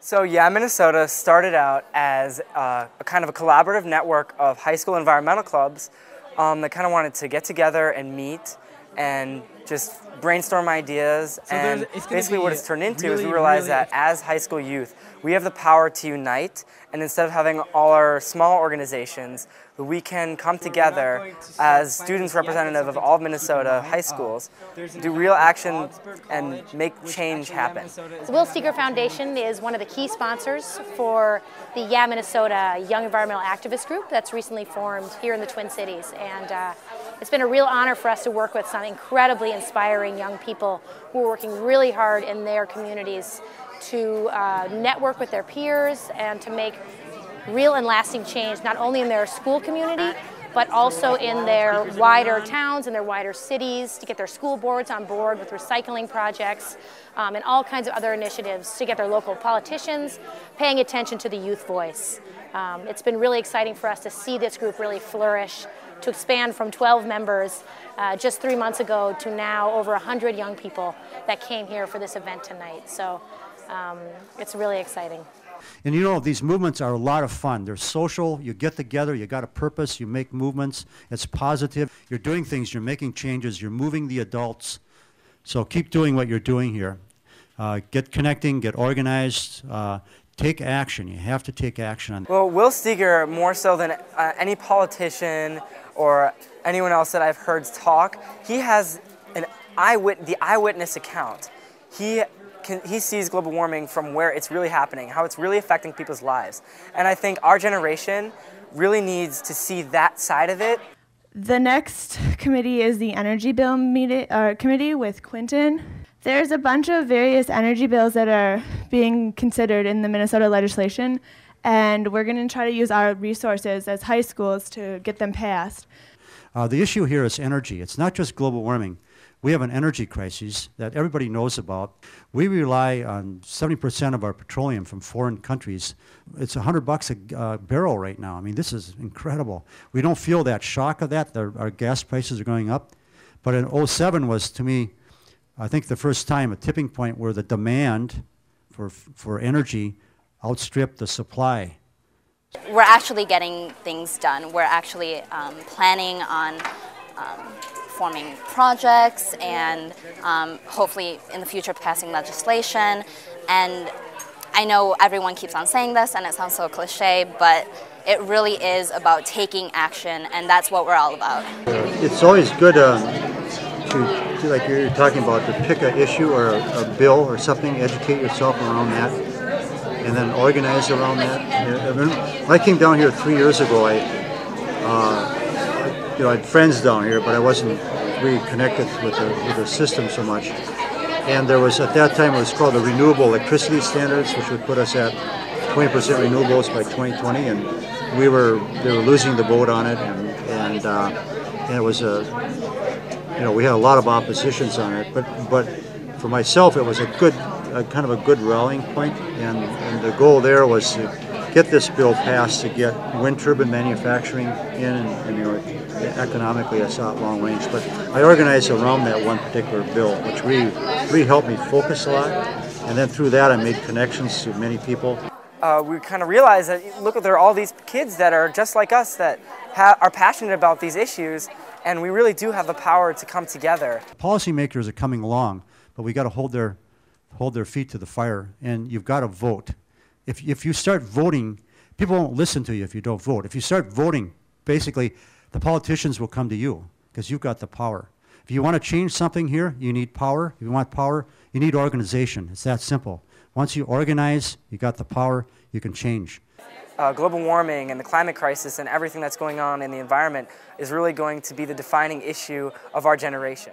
So YEA, Minnesota started out as uh, a kind of a collaborative network of high school environmental clubs um, that kind of wanted to get together and meet and just brainstorm ideas. So and basically, what it's turned into really, is we realize really that as high school youth, we have the power to unite. And instead of having all our small organizations, we can come together to as students representative of all of to keep in Minnesota high Uh, schools, there's do real action Augsburg and make change happen. The Will Steger Foundation is one of the key sponsors for the YEA Minnesota Young Environmental Activist Group that's recently formed here in the Twin Cities. And uh, it's been a real honor for us to work with some incredibly inspiring young people who are working really hard in their communities to uh, network with their peers and to make real and lasting change, not only in their school community, but also in their wider towns and their wider cities to get their school boards on board with recycling projects um, and all kinds of other initiatives to get their local politicians paying attention to the youth voice. Um, it's been really exciting for us to see this group really flourish, to expand from 12 members uh, just three months ago to now over 100 young people that came here for this event tonight. So um, it's really exciting. And you know, these movements are a lot of fun. They're social. You get together, you got a purpose, you make movements. It's positive. You're doing things, you're making changes, you're moving the adults. So keep doing what you're doing here. Uh, get connecting, get organized, uh, take action. You have to take action on Well, Will Steger, more so than uh, any politician or anyone else that I've heard talk, he has an eyewit- the eyewitness account. He, can, he sees global warming from where it's really happening, how it's really affecting people's lives. And I think our generation really needs to see that side of it The next committee is the Energy Bill meeti- uh, Committee with Quinton. There's a bunch of various energy bills that are being considered in the Minnesota legislation, and we're going to try to use our resources as high schools to get them passed. Uh, the issue here is energy. It's not just global warming. We have an energy crisis that everybody knows about. We rely on 70% of our petroleum from foreign countries. It's 100 bucks a uh, barrel right now. I mean, this is incredible. We don't feel that shock of that. Our gas prices are going up. But in 07 was, to me, I think the first time a tipping point where the demand for, for energy outstripped the supply. we're actually getting things done. We're actually um, planning on um, forming projects and um, hopefully in the future passing legislation. And I know everyone keeps on saying this and it sounds so cliche, but it really is about taking action and that's what we're all about. It's always good um, to, like you're talking about, to pick an issue or a, a bill or something, educate yourself around that, and then organize around that. I when I came down here three years ago, I, uh, you know, I had friends down here, but I wasn't really connected with the, with the system so much. And there was, at that time, it was called the Renewable Electricity Standards, which would put us at 20% renewables by 2020, and we were, they were losing the vote on it, and, and, uh, and it was a, you know, we had a lot of oppositions on it, but, but for myself, it was a good, a kind of a good rallying point, and, and the goal there was to get this bill passed to get wind turbine manufacturing in, and, you know, economically it's not long range, but I organized around that one particular bill, which really, really helped me focus a lot, and then through that I made connections to many people. uh, we kind of realized that look, there are all these kids that are just like us that ha- are passionate about these issues, and we really do have the power to come together. Policymakers are coming along, but we got to hold their, hold their feet to the fire, and you've got to vote. If, if you start voting, people won't listen to you if you don't vote. If you start voting, basically, the politicians will come to you because you've got the power. If you want to change something here, you need power. If you want power, you need organization. It's that simple. Once you organize, you got the power, you can change. Uh, global warming and the climate crisis and everything that's going on in the environment is really going to be the defining issue of our generation.